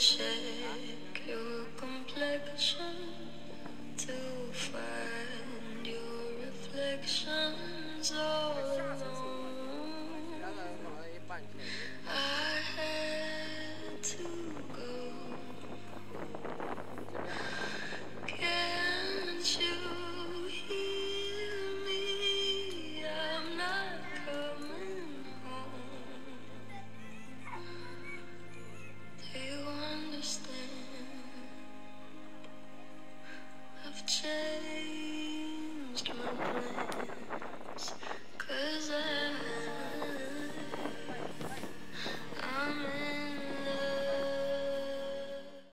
check your complexion to find your reflections. Oh. Thank you.